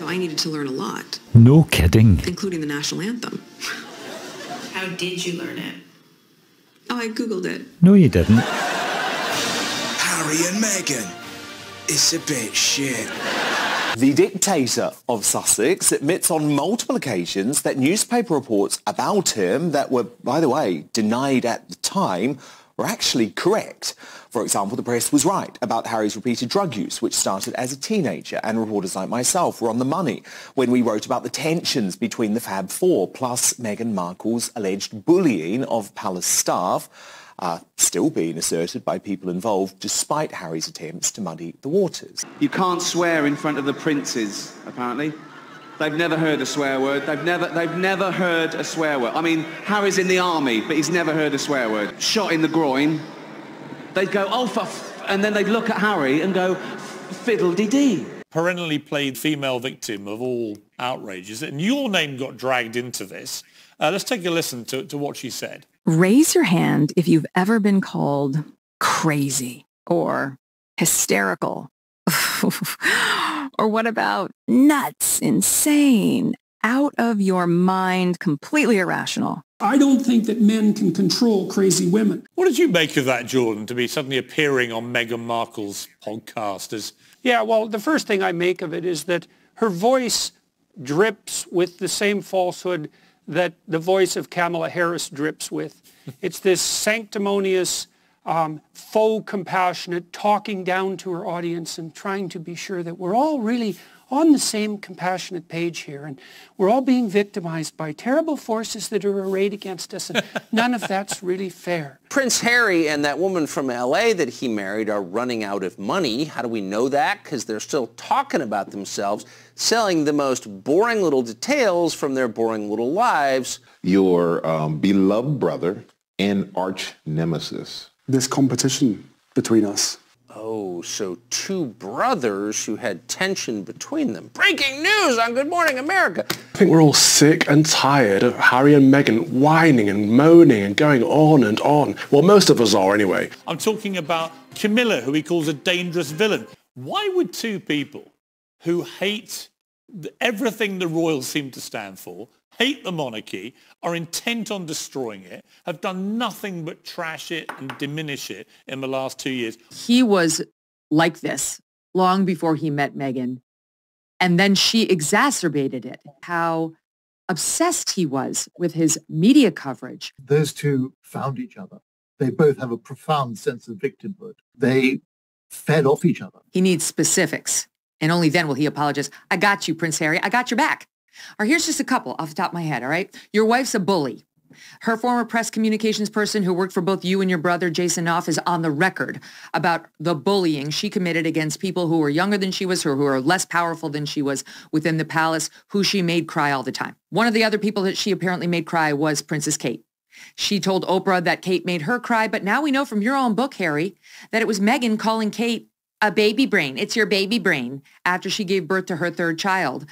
So I needed to learn a lot, No kidding. including the national anthem. How did you learn it? Oh, I Googled it. No, you didn't. Harry and Meghan. It's a bit shit. The dictator of Sussex admits on multiple occasions that newspaper reports about him that were, by the way, denied at the time were actually correct. For example, the press was right about Harry's repeated drug use, which started as a teenager, and reporters like myself were on the money when we wrote about the tensions between the Fab Four, plus Meghan Markle's alleged bullying of palace staff, uh, still being asserted by people involved, despite Harry's attempts to muddy the waters. You can't swear in front of the princes, apparently. They've never heard a swear word. They've never, they've never heard a swear word. I mean, Harry's in the army, but he's never heard a swear word. Shot in the groin. They'd go, oh, for f-, and then they'd look at Harry and go, fiddle-dee-dee. perennially played female victim of all outrages, and your name got dragged into this. Uh, let's take a listen to, to what she said. Raise your hand if you've ever been called crazy or hysterical. or what about nuts, insane, out of your mind, completely irrational? I don't think that men can control crazy women. What did you make of that, Jordan, to be suddenly appearing on Meghan Markle's podcast as Yeah, well, the first thing I make of it is that her voice drips with the same falsehood that the voice of Kamala Harris drips with. it's this sanctimonious, um, faux compassionate, talking down to her audience and trying to be sure that we're all really on the same compassionate page here and we're all being victimized by terrible forces that are arrayed against us and none of that's really fair. Prince Harry and that woman from LA that he married are running out of money. How do we know that? Because they're still talking about themselves, selling the most boring little details from their boring little lives. Your um, beloved brother and arch nemesis. This competition between us. Oh, so two brothers who had tension between them. Breaking news on Good Morning America. I think we're all sick and tired of Harry and Meghan whining and moaning and going on and on. Well, most of us are anyway. I'm talking about Camilla, who he calls a dangerous villain. Why would two people who hate th- everything the royals seem to stand for, hate the monarchy, are intent on destroying it, have done nothing but trash it and diminish it in the last two years? He was like this long before he met Meghan. And then she exacerbated it, how obsessed he was with his media coverage. Those two found each other. They both have a profound sense of victimhood. They fed off each other. He needs specifics. And only then will he apologize. I got you, Prince Harry. I got your back. Or here's just a couple off the top of my head, all right? Your wife's a bully. Her former press communications person who worked for both you and your brother, Jason Knauf, is on the record about the bullying she committed against people who were younger than she was, or who are less powerful than she was within the palace, who she made cry all the time. One of the other people that she apparently made cry was Princess Kate. She told Oprah that Kate made her cry, but now we know from your own book, Harry, that it was Meghan calling Kate a baby brain. It's your baby brain after she gave birth to her third child.